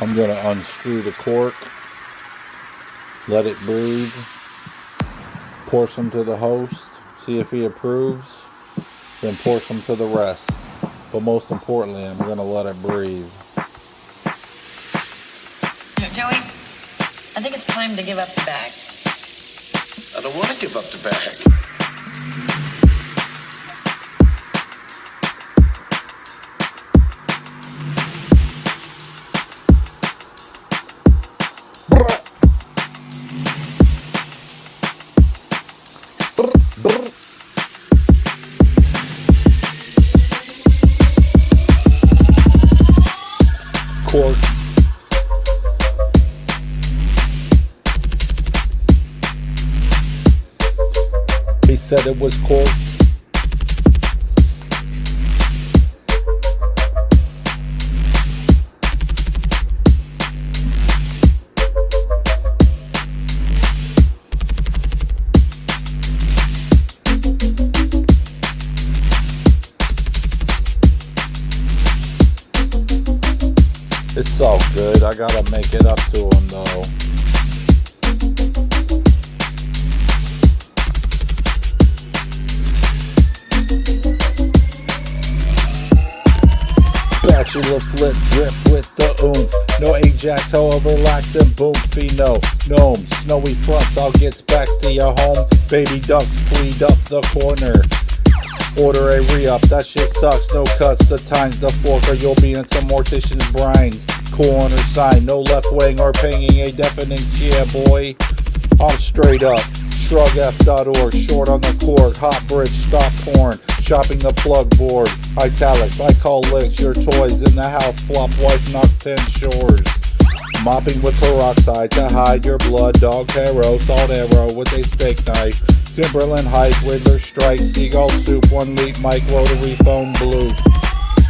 I'm going to unscrew the cork, let it breathe, pour some to the host, see if he approves, then pour some to the rest. But most importantly, I'm going to let it breathe. Joey, I think it's time to give up the bag. I don't want to give up the bag. He said it was corked. It's so good. I gotta make it up to him though. Bachelor flip drip with the oomph. No Ajax, however, lax and boom no gnomes. Snowy fronts, all gets back to your home. Baby ducks plead up the corner. Order a re-up, that shit sucks. No cuts, the times, the fork, or you'll be in some mortician's brines. Corner sign, no left wing or pinging a deafening cheer, boy. I'm straight up. Shrugf.org, short on the cork, hot bridge, stop porn, shopping the plug board, italics, I call licks, your toys in the house, flop wife, knock ten shores. Mopping with peroxide to hide your blood, dog hero, salt arrow with a steak knife. Timberland hike, Riddler strike, seagull soup, one leap, mic rotary phone blue.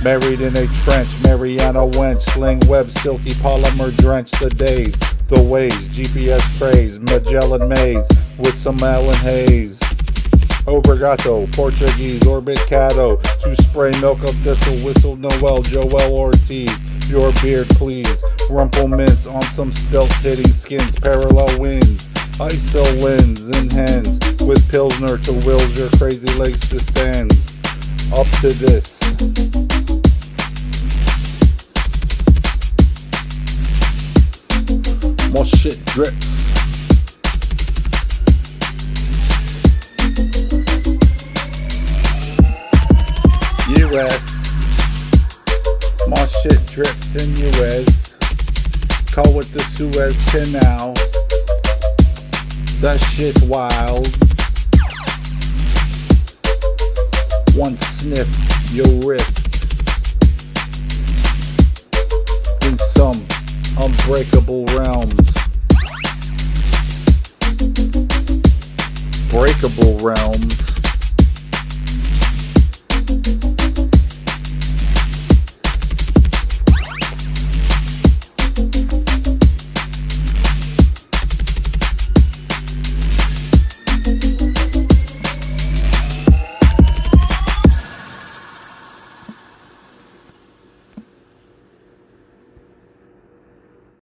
Married in a trench, Mariana Wench, sling web, silky polymer drench the days, the ways, GPS craze, Magellan maze, with some Allen Hayes. Obrigado, Portuguese, Orbit Cato, to spray milk of thistle, whistle Noel, Joel Ortiz, your beard please, rumple mints on some stilts hitting skins, parallel winds, ISO lens and hands, with Pilsner to wills your crazy legs to stands, up to this. More shit drips. US. More shit drips in US. Call with the Suez Canal. That shit wild. One sniff, you riff. In some unbreakable realms. Breakable realms.